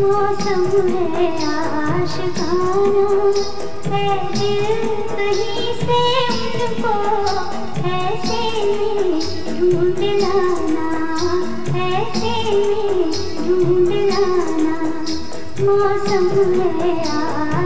मौसम है आशिकाना है दिल कहीं से उनको ऐसे में ढूंढ लाना, ऐसे में ढूंढ लाना। मौसम है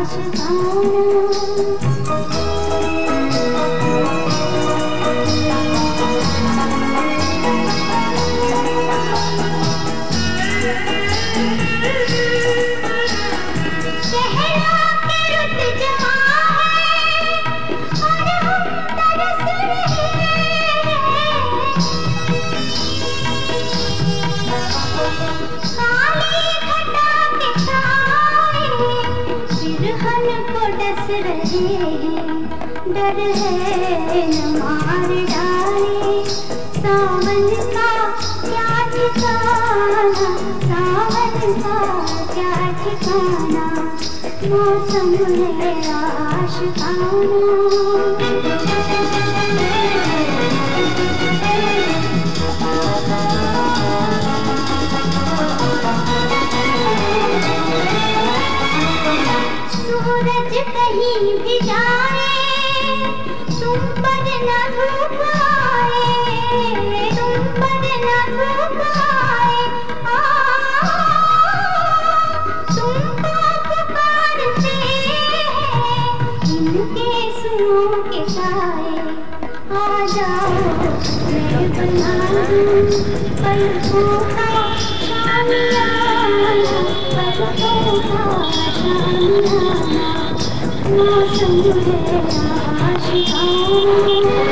आशिकाना। डस रहे हैं डर है न मार डाले सावन का क्या ठिकाना सावन का क्या ठिकाना मौसम है आशिकाना भी जाए तुम पर न धूप तुम पर न आए आ, तुमको पुकारते हैं इनके सुनों के साए। आ जाओ मैं बना दूँ पलकों का शामियाना पलकों का शामियाना। मौसम है आशिकाना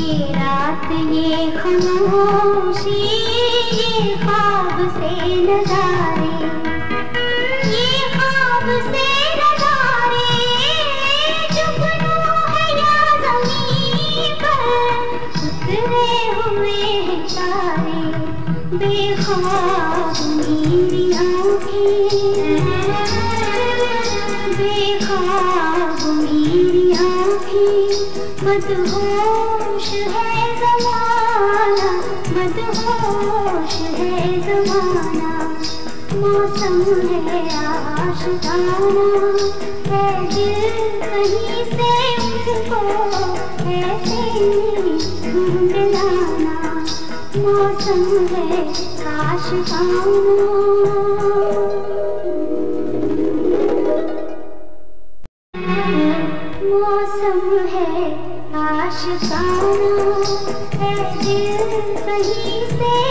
ये रात ये खामोशी ये ख्वाब से नजारे। मदहोश है जमाना, मदहोश है जमाना। मौसम है आशिकाना है दिल कहीं से उनको, ऐसे ढूंढ मौसम है आशिकाना मौसम अफसाना है दिल कहीं से